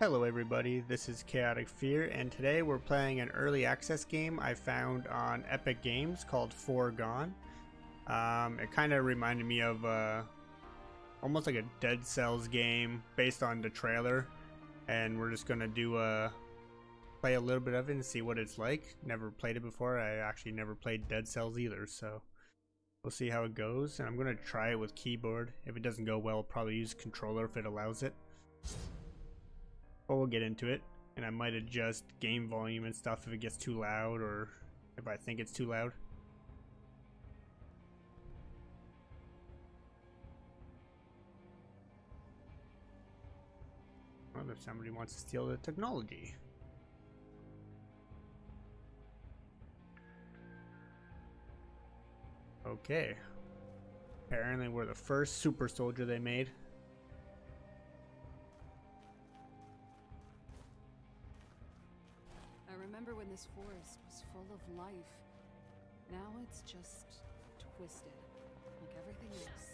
Hello everybody, this is Chaotic Fear and today we're playing an early access game I found on Epic Games called Foregone. Um, it kind of reminded me of uh, almost like a Dead Cells game based on the trailer and we're just gonna do a play a little bit of it and see what it's like. Never played it before, I actually never played Dead Cells either so we'll see how it goes and I'm gonna try it with keyboard. If it doesn't go well, I'll probably use controller if it allows it. But we'll get into it. And I might adjust game volume and stuff if it gets too loud or if I think it's too loud. Well, if somebody wants to steal the technology. Okay. Apparently we're the first super soldier they made. This forest was full of life. Now it's just twisted, like everything else.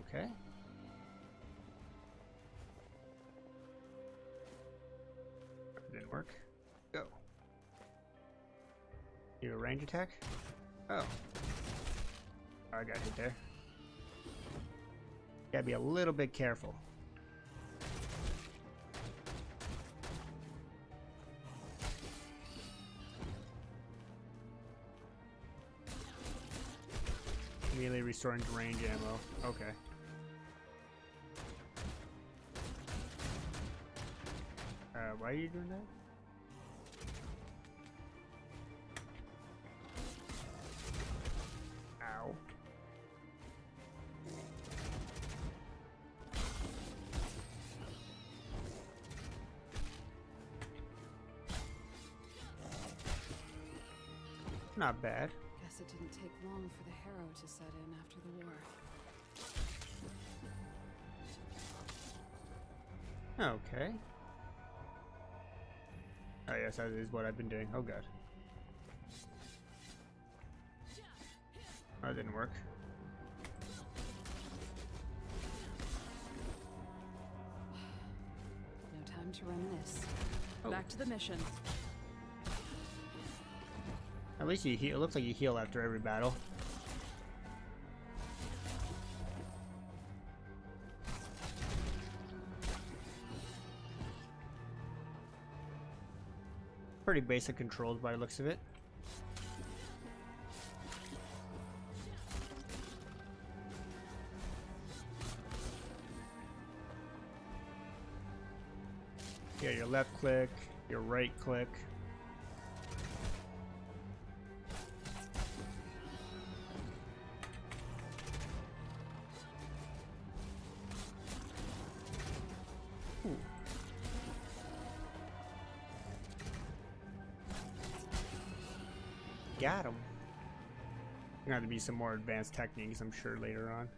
Okay. didn't work. Go. You a range attack? Oh. I got hit there. Gotta be a little bit careful. Immediately restoring to range ammo. Okay. Uh, why are you doing that? Not bad. Guess it didn't take long for the harrow to set in after the war. Okay. Oh yes, that is what I've been doing. Oh god. That didn't work. No time to reminisce. Oh. Back to the mission. At least you heal. It looks like you heal after every battle. Pretty basic controls by the looks of it. Yeah, your left click, your right click. To be some more advanced techniques, I'm sure, later on.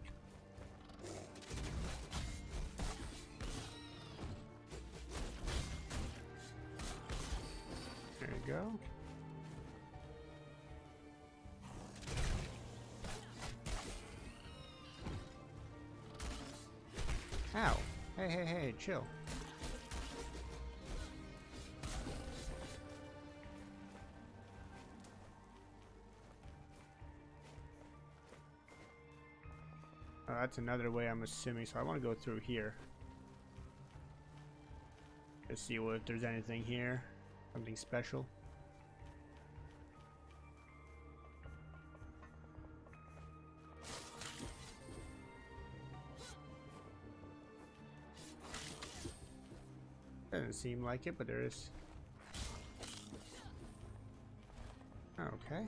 There you go. Ow. Hey, hey, hey, chill. That's another way I'm assuming, so I want to go through here. To see what if there's anything here. Something special. Doesn't seem like it, but there is. Okay.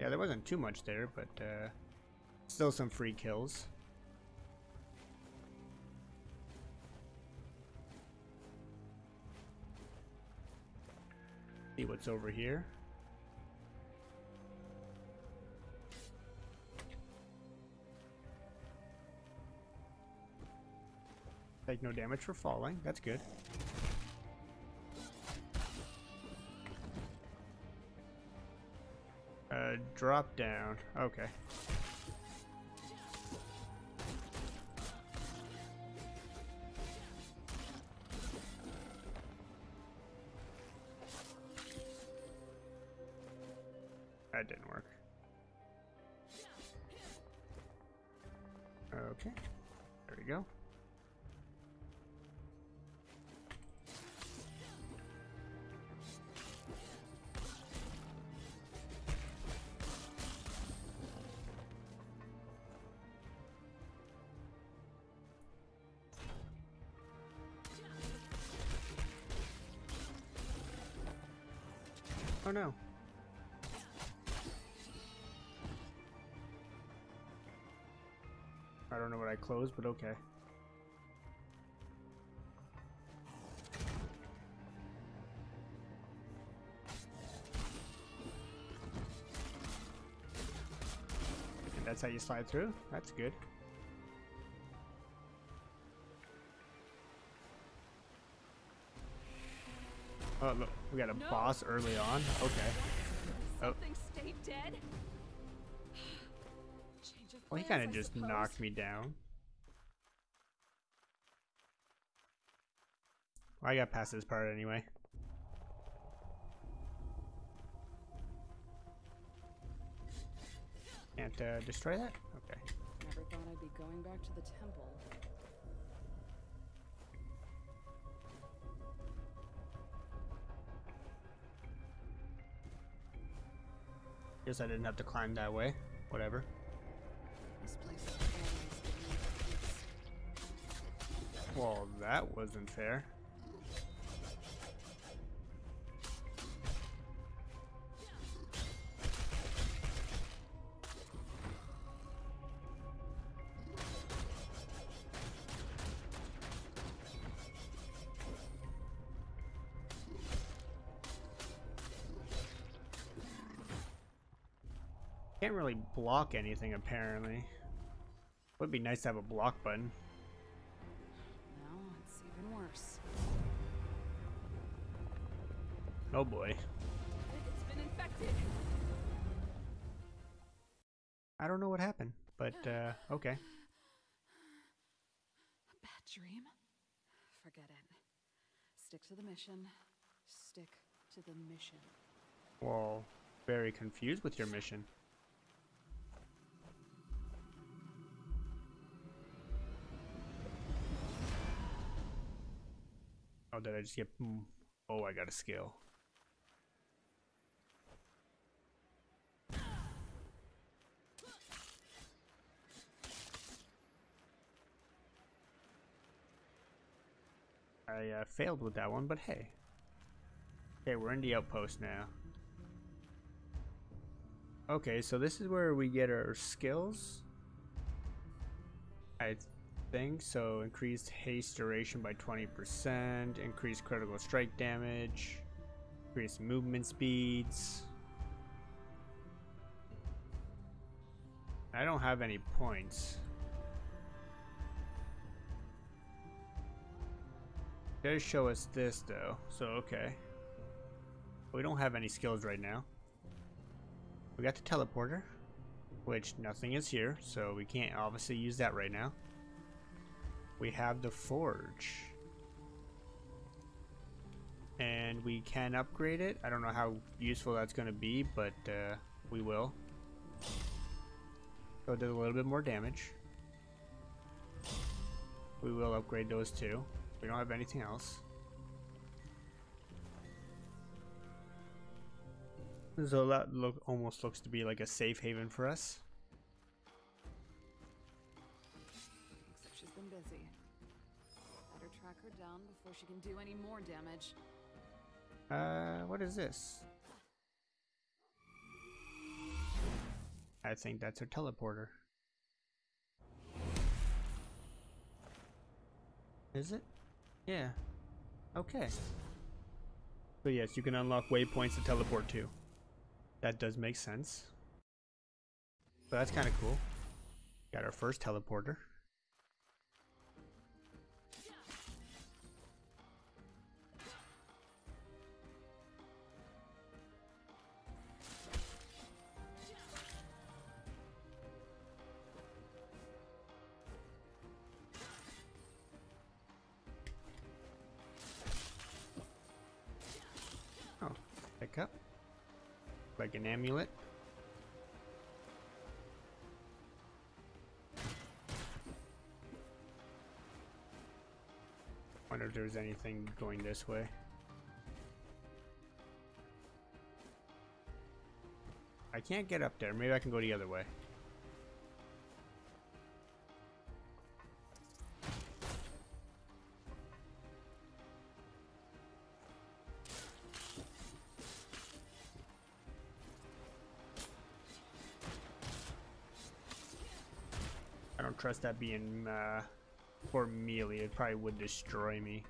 Yeah, there wasn't too much there, but uh, still some free kills. See what's over here. Take no damage for falling. That's good. Uh, drop down. Okay. I don't know what I closed, but okay. And that's how you slide through? That's good. Oh, look, we got a No. boss early on. Okay. Oh. Something stay dead. Change Well, he kind of just knocked me down. I got past this part anyway. Can't uh, destroy that? Okay. Never thought I'd be going back to the temple. Guess I didn't have to climb that way. Whatever. This place has always given me peace. Well, that wasn't fair. Can't really block anything apparently. Would be nice to have a block button. Now it's even worse. Oh boy. It's been infected. I don't know what happened, but uh, okay. A bad dream? Forget it. Stick to the mission. Stick to the mission. Well, very confused with your mission. Oh, did I just get? mm, Oh, I got a skill. I uh, failed with that one, but hey. Okay, we're in the outpost now. Okay, so this is where we get our skills. I think so. Increased haste duration by 20%, increased critical strike damage, increased movement speeds. I don't have any points. It does show us this though, so okay. We don't have any skills right now. We got the teleporter, which nothing is here, so we can't obviously use that right now. We have the forge. And we can upgrade it. I don't know how useful that's going to be, but uh, we will. So it does a little bit more damage. We will upgrade those two. We don't have anything else. So that look almost looks to be like a safe haven for us. Before she can do any more damage. Uh, what is this? I think that's her teleporter. Is it? Yeah. Okay. So yes, you can unlock waypoints to teleport to. That does make sense. So that's kind of cool. Got our first teleporter. like an amulet. Wonder if there's anything going this way. I can't get up there. Maybe I can go the other way. Trust that being uh, for melee. It probably would destroy me.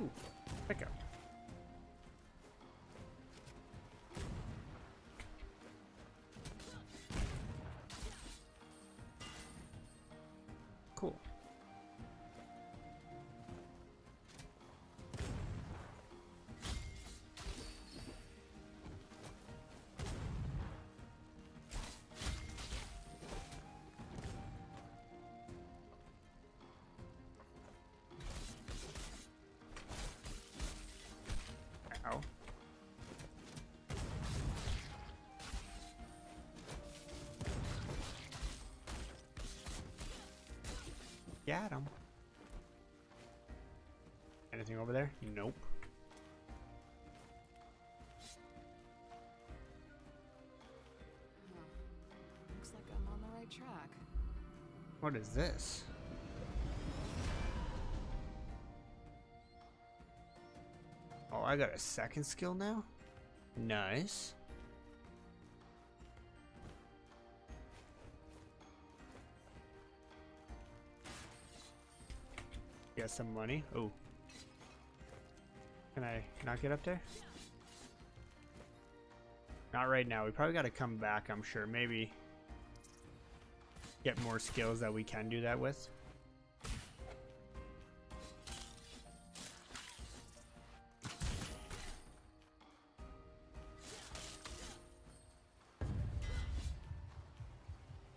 Ooh, pick up. Got him. Anything over there? Nope. Looks like I'm on the right track. What is this? Oh, I got a second skill now? Nice. Get some money. Oh. Can I not get up there? Not right now. We probably got to come back, I'm sure. Maybe get more skills that we can do that with.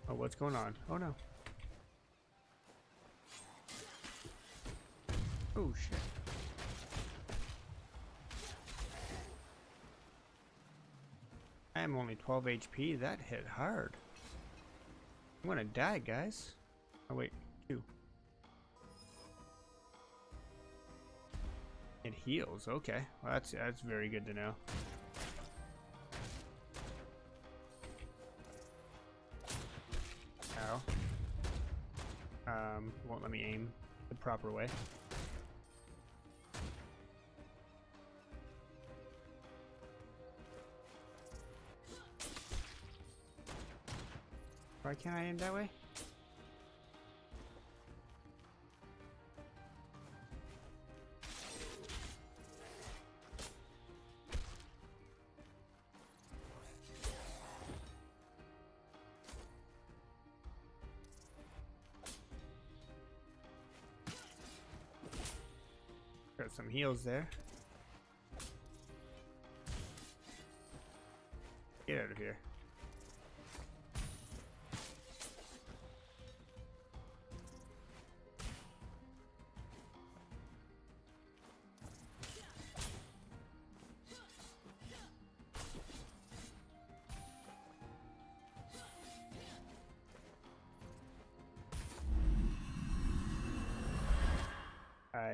Oh, what's going on? Oh no. Oh shit. I am only 12 HP. That hit hard. I'm gonna die, guys. Oh wait, two. It heals. Okay, well that's that's very good to know. Ow. Um, won't let me aim the proper way. Can't I aim that way? Got some heals there.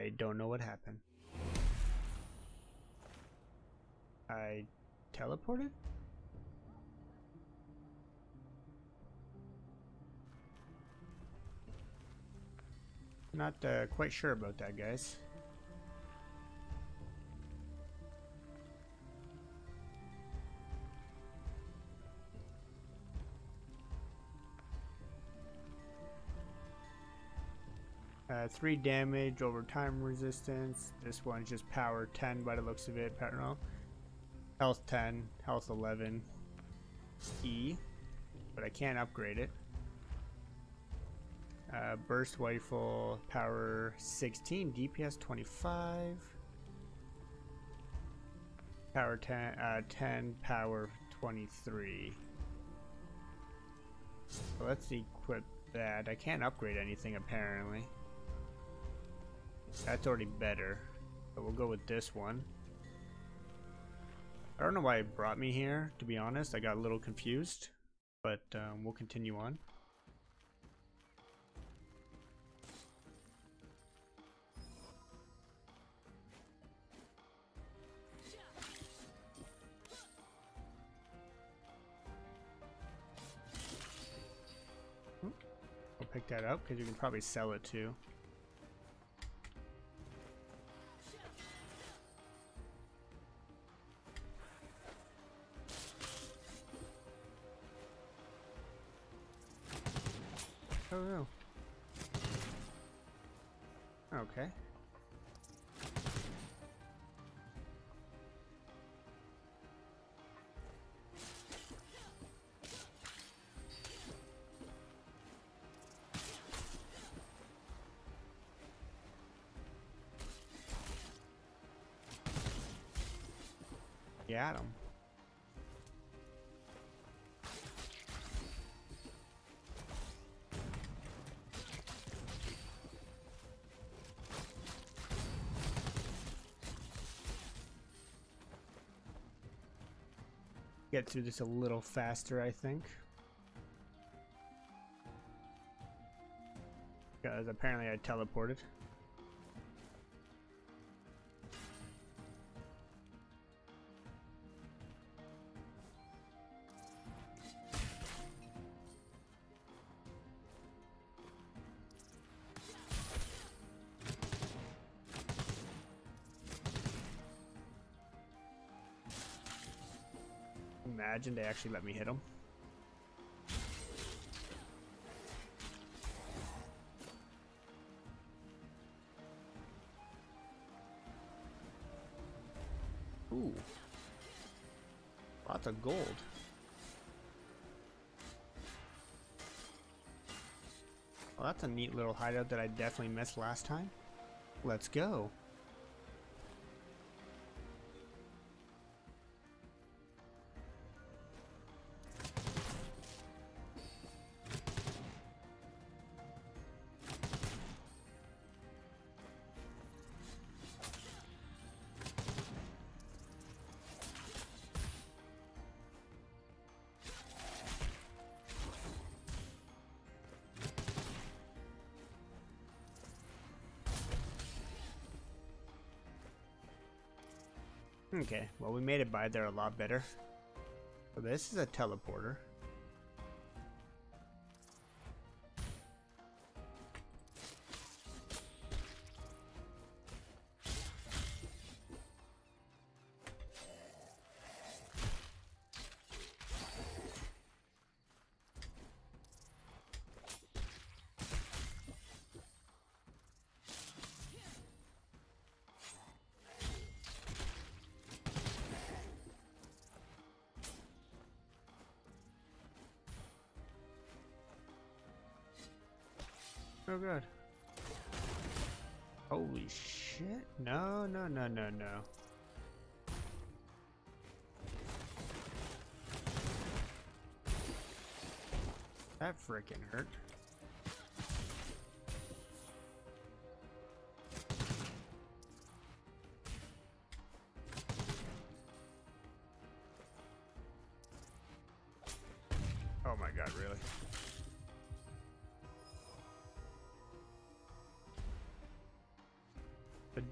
I don't know what happened. I teleported? Not uh, quite sure about that, guys. Uh, 3 damage over time resistance. This one's just power 10 by the looks of it. No. Health 10, health 11. E. But I can't upgrade it. Uh, burst rifle, power 16, DPS 25. Power 10, uh, 10, power 23. So let's equip that. I can't upgrade anything apparently. That's already better. So we'll go with this one. I don't know why it brought me here, to be honest. I got a little confused, but um, we'll continue on. I'll pick that up because you can probably sell it too. Got him. Get through this a little faster, I think. Because apparently I teleported. Imagine they actually let me hit him. Ooh. Lots of gold. Well, that's a neat little hideout that I definitely missed last time. Let's go. Okay, well we made it by there a lot better. So this is a teleporter. Oh god. Holy shit. No, no, no, no, no. That freaking hurt. Oh my god, really?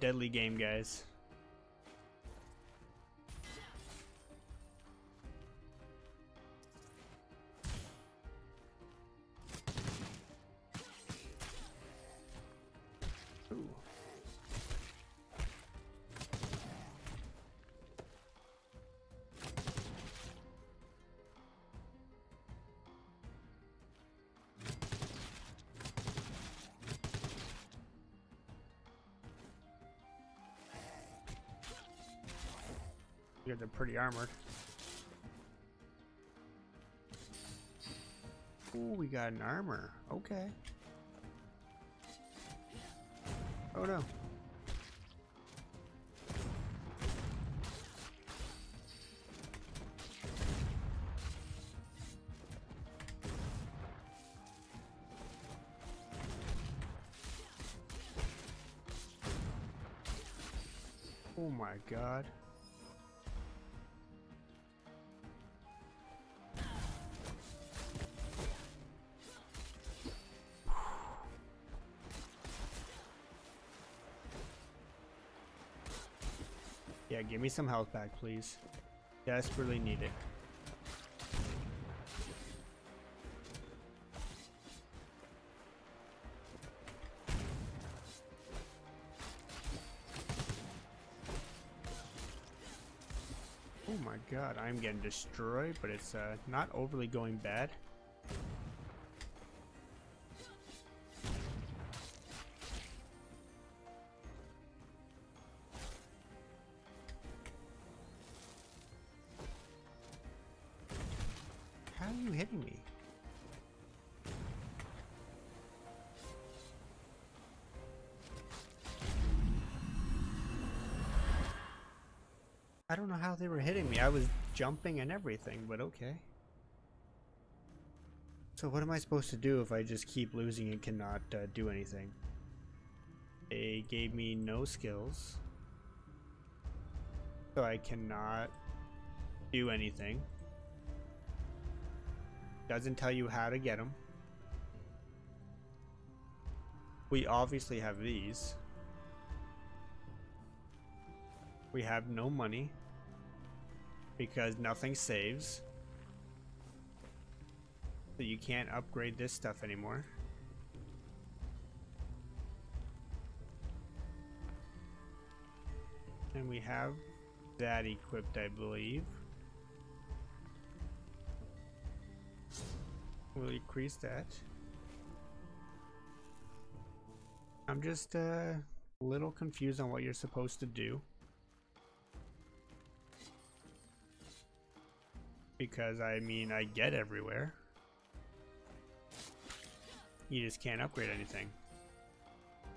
Deadly game, guys. Are pretty armored. Ooh, we got an armor. Okay. Oh no. Oh my god. Me some health back, please. Desperately need it. Oh my god, I'm getting destroyed, but it's uh, not overly going bad. How are you hitting me? I don't know how they were hitting me. I was jumping and everything, but okay. So what am I supposed to do if I just keep losing and cannot uh, do anything? They gave me no skills. So I cannot do anything. Doesn't tell you how to get them. We obviously have these. We have no money because nothing saves. So you can't upgrade this stuff anymore. And we have that equipped, I believe. We'll increase that. I'm just uh, a little confused on what you're supposed to do. Because, I mean, I get everywhere. You just can't upgrade anything.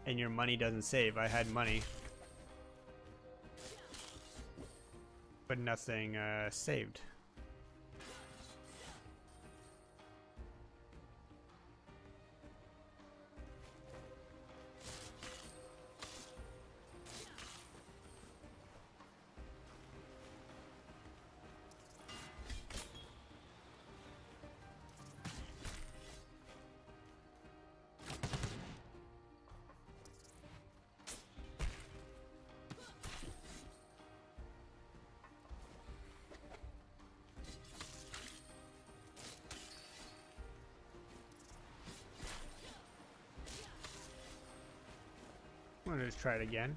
And your money doesn't save. I had money. But nothing uh, saved. Gonna just try it again.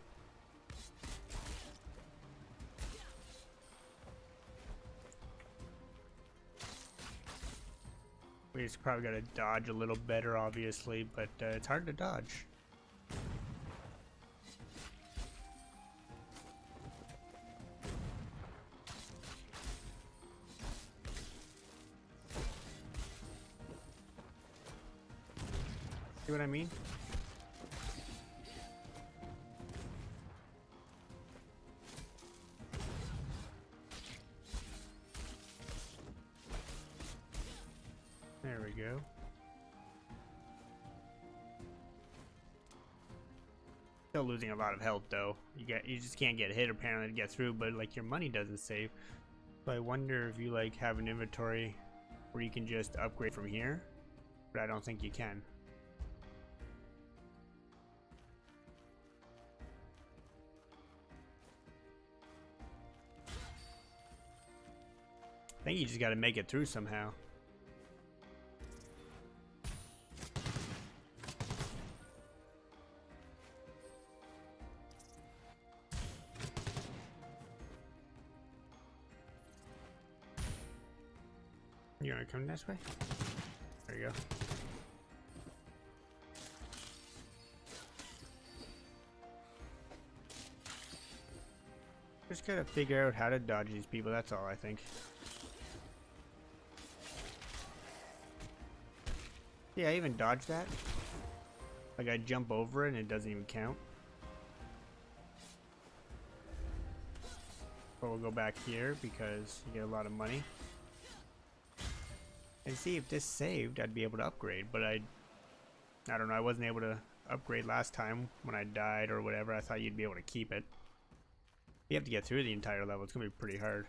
We just probably gotta dodge a little better, obviously, but uh, it's hard to dodge. See what I mean? Losing a lot of health though. You get you just can't get hit apparently to get through, but like your money doesn't save. I wonder if you like have an inventory where you can just upgrade from here, but I don't think you can. I think you just got to make it through somehow. This way? There you go. Just gotta figure out how to dodge these people, that's all I think. Yeah, I even dodged that. Like I jump over it and it doesn't even count. But we'll go back here because you get a lot of money. And see if this saved, I'd be able to upgrade, but I, I don't know, I wasn't able to upgrade last time when I died or whatever. I thought you'd be able to keep it. You have to get through the entire level. It's gonna be pretty hard.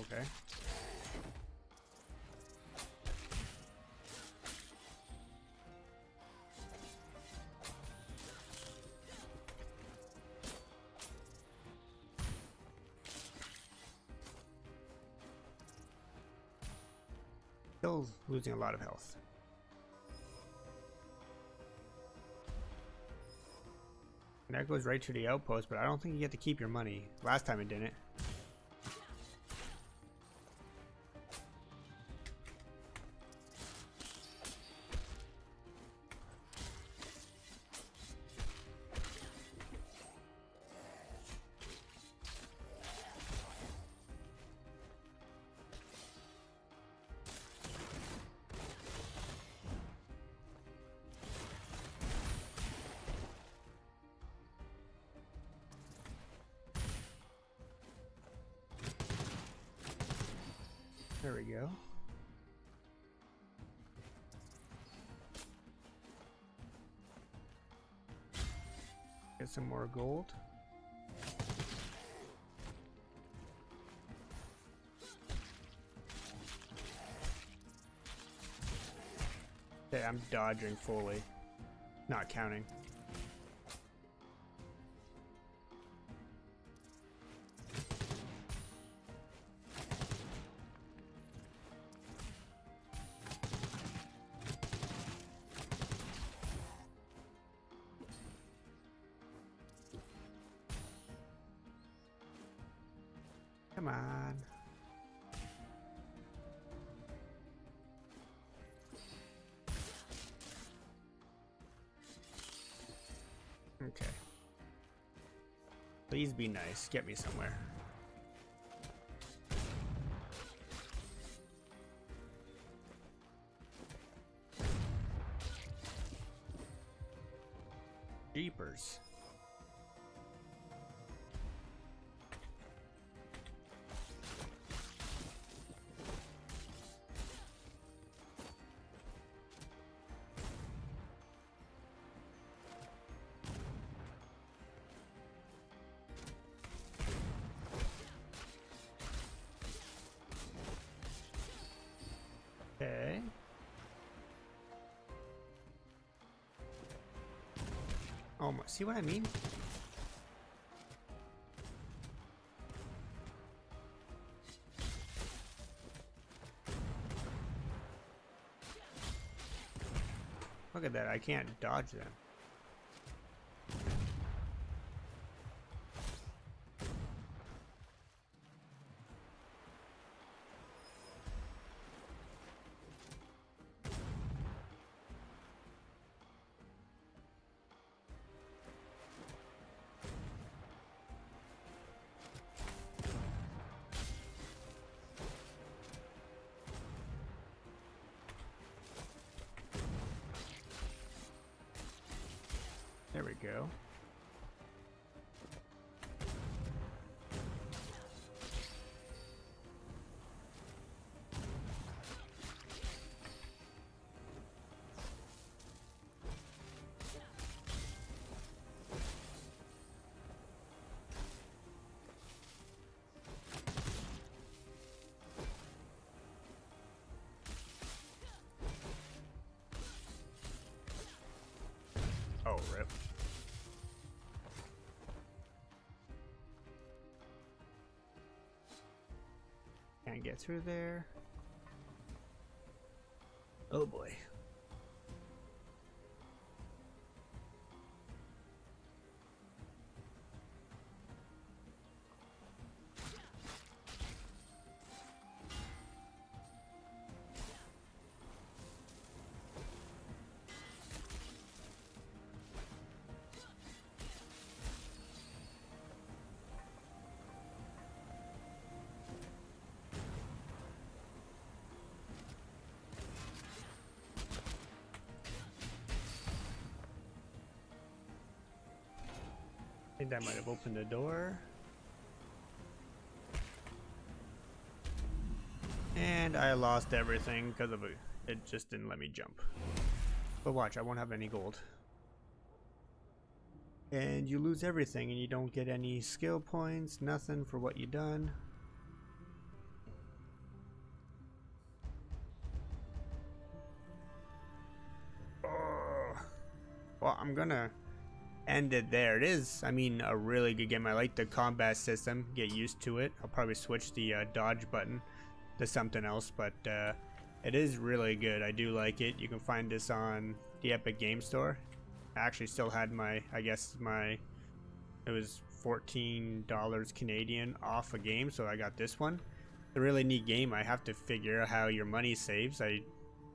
Okay. Losing a lot of health. And that goes right to the outpost, but I don't think you get to keep your money. Last time it didn't. There we go. Get some more gold. Okay, I'm dodging fully. Not counting. Come on. Okay. Please be nice. Get me somewhere. See what I mean? Look at that, I can't dodge them. Get through there. Oh boy. I think that might have opened the door. And I lost everything because of it. It just didn't let me jump. But watch, I won't have any gold. And you lose everything and you don't get any skill points, nothing for what you done. Oh. Well, I'm gonna end it there. It is, I mean, a really good game. I like the combat system. Get used to it. I'll probably switch the uh, dodge button to something else, but uh, It is really good. I do like it. You can find this on the Epic Game Store. I actually still had my, I guess my, it was $14 Canadian off a game, so I got this one. It's a really neat game. I have to figure out how your money saves. I,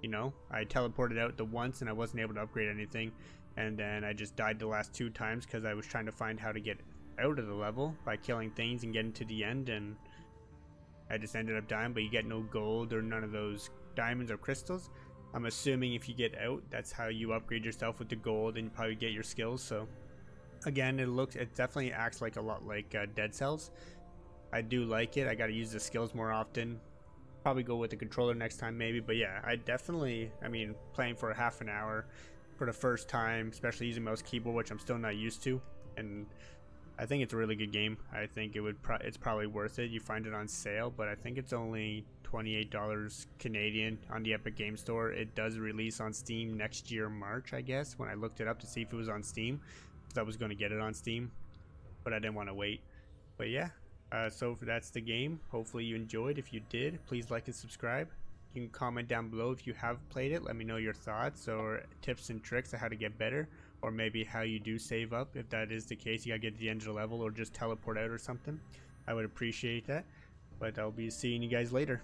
you know, I teleported out the once and I wasn't able to upgrade anything. And then I just died the last two times because I was trying to find how to get out of the level by killing things and getting to the end and I just ended up dying, but you get no gold or none of those diamonds or crystals. I'm assuming if you get out, that's how you upgrade yourself with the gold and you probably get your skills. So again, it looks, it definitely acts like a lot like uh, Dead Cells. I do like it. I got to use the skills more often. Probably go with the controller next time maybe, but yeah, I definitely, I mean, playing for a half an hour for the first time, especially using mouse keyboard, which I'm still not used to, and I think it's a really good game. I think it would pro it's probably worth it. You find it on sale, but I think it's only $28 Canadian on the Epic Game Store. It does release on Steam next year March, I guess, when I looked it up to see if it was on Steam. I was going to get it on Steam, but I didn't want to wait. But yeah, uh, so that's the game. Hopefully you enjoyed. If you did, please like and subscribe. You can comment down below if you have played it. Let me know your thoughts or tips and tricks on how to get better or maybe how you do save up. If that is the case, you gotta get to the end of the level or just teleport out or something. I would appreciate that. But I'll be seeing you guys later.